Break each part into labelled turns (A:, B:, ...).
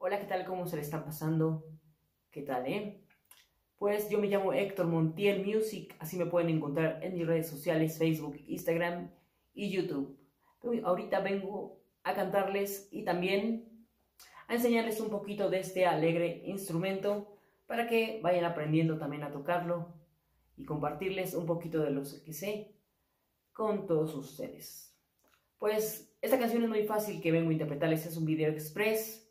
A: Hola, ¿qué tal? ¿Cómo se le está pasando? ¿Qué tal, eh? Pues yo me llamo Héctor Montiel Music, así me pueden encontrar en mis redes sociales, Facebook, Instagram y YouTube. ahorita vengo a cantarles y también a enseñarles un poquito de este alegre instrumento para que vayan aprendiendo también a tocarlo y compartirles un poquito de lo que sé con todos ustedes. Pues esta canción es muy fácil que vengo a interpretarles, es un video express.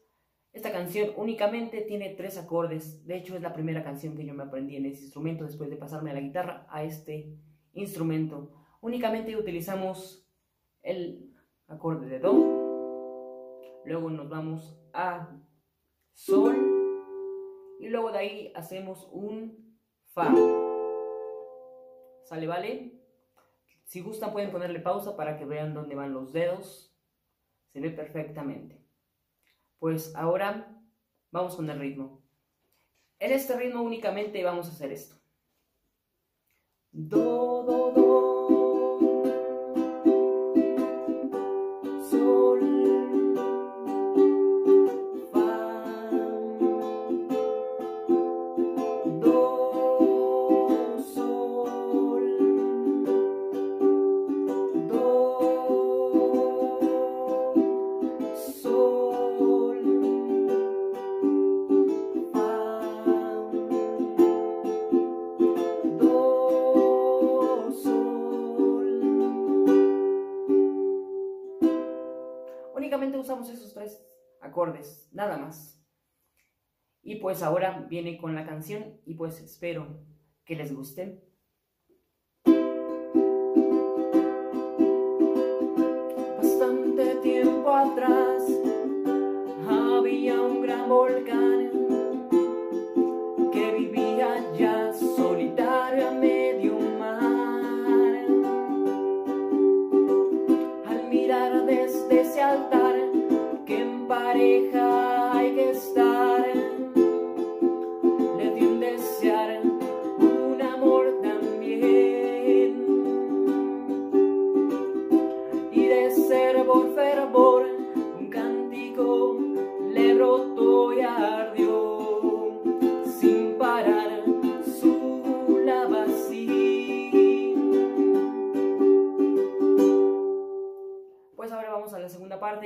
A: Esta canción únicamente tiene tres acordes, de hecho es la primera canción que yo me aprendí en ese instrumento después de pasarme a la guitarra a este instrumento. Únicamente utilizamos el acorde de Do, luego nos vamos a Sol y luego de ahí hacemos un Fa. ¿Sale, vale? Si gustan pueden ponerle pausa para que vean dónde van los dedos. Se ve perfectamente. Pues ahora vamos con el ritmo. En este ritmo únicamente vamos a hacer esto. Do, do, do. Únicamente usamos esos tres acordes, nada más. Y pues ahora viene con la canción y pues espero que les guste. Desde ese altar pareja hay que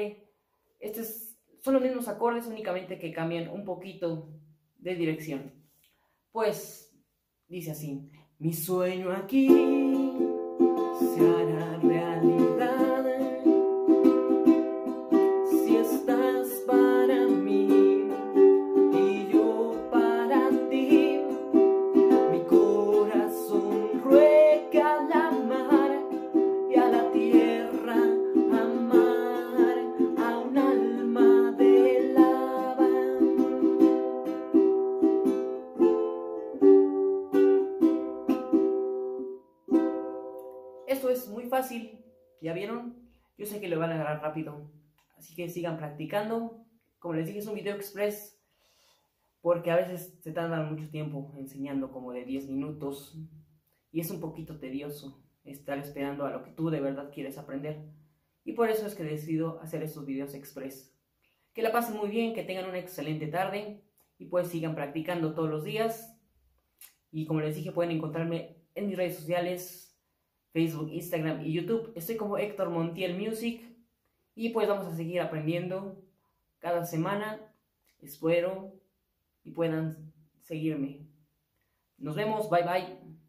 A: parte. Este es son los mismos acordes, únicamente que cambian un poquito de dirección. Pues dice así, mi sueño aquí se hará Esto es muy fácil, ¿ya vieron? Yo sé que lo van a agarrar rápido, así que sigan practicando. Como les dije, es un video express, porque a veces se tardan mucho tiempo enseñando, como de 10 minutos, y es un poquito tedioso estar esperando a lo que tú de verdad quieres aprender. Y por eso es que decido hacer estos videos express. Que la pasen muy bien, que tengan una excelente tarde, y pues sigan practicando todos los días. Y como les dije, pueden encontrarme en mis redes sociales, Facebook, Instagram y YouTube. Estoy como Héctor Montiel Music y pues vamos a seguir aprendiendo cada semana. Espero y puedan seguirme. Nos vemos, bye bye.